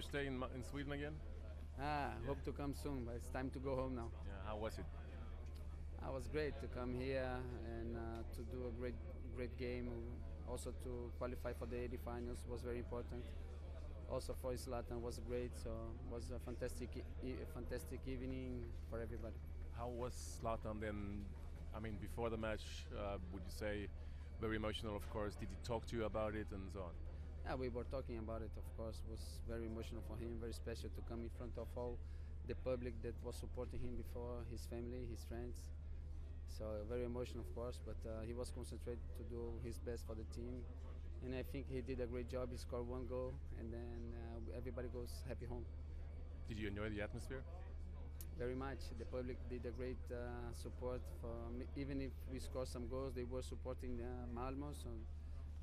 You're staying in, in Sweden again? Ah, hope to come soon, but it's time to go home now. Yeah. How was it? Ah, it was great to come here and uh, to do a great, great game. Also to qualify for the 80 finals was very important. Also for Zlatan was great, so it was a fantastic, e- fantastic evening for everybody. How was Zlatan then? I mean, before the match, uh, would you say very emotional? Of course. Did he talk to you about it and so on? Yeah, we were talking about it. Of course, it was very emotional for him. Very special to come in front of all the public that was supporting him before, his family, his friends. So very emotional, of course. But uh, he was concentrated to do his best for the team, and I think he did a great job. He scored one goal, and then uh, everybody goes happy home. Did you enjoy the atmosphere? Very much. The public did a great uh, support for me. Even if we scored some goals, they were supporting uh, Malmo. So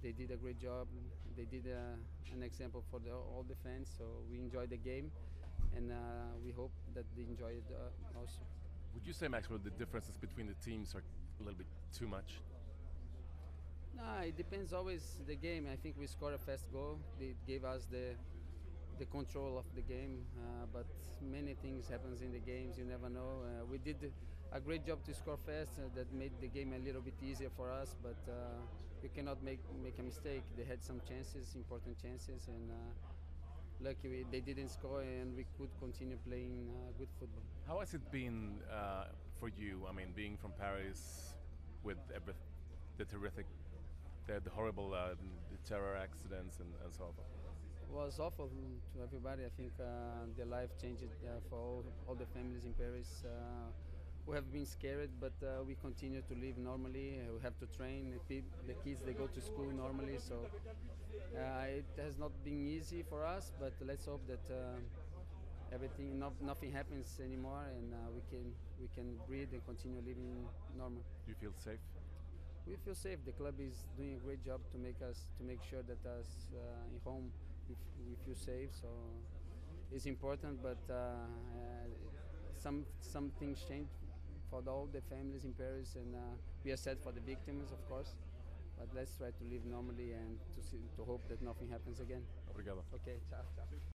they did a great job. They did uh, an example for the, all the fans. So we enjoyed the game, and uh, we hope that they enjoy it uh, also. Would you say, Maxwell, the differences between the teams are a little bit too much? No, it depends always the game. I think we scored a fast goal. It gave us the the control of the game. Uh, but many things happens in the games. You never know. Uh, we did a great job to score fast. Uh, that made the game a little bit easier for us. But uh, we cannot make make a mistake. They had some chances, important chances, and. Uh, Lucky we, they didn't score and we could continue playing uh, good football. How has it been uh, for you? I mean, being from Paris with every, the terrific, the, the horrible uh, the terror accidents and, and so forth. It was awful to everybody. I think uh, the life changed uh, for all, all the families in Paris. We have been scared, but uh, we continue to live normally. Uh, We have to train the, kids. They go to school normally, so uh, it has not been easy for us. But let's hope that uh, everything, no, nothing happens anymore, and uh, we can we can breathe and continue living normal. Do you feel safe? We feel safe. The club is doing a great job to make us to make sure that us uh, in home we, f- we feel safe. So it's important, but uh, uh, some some things change for all the families in Paris, and uh, we are sad for the victims, of course. But let's try to live normally and to see, to hope that nothing happens again. Obrigado. Okay, ciao, ciao.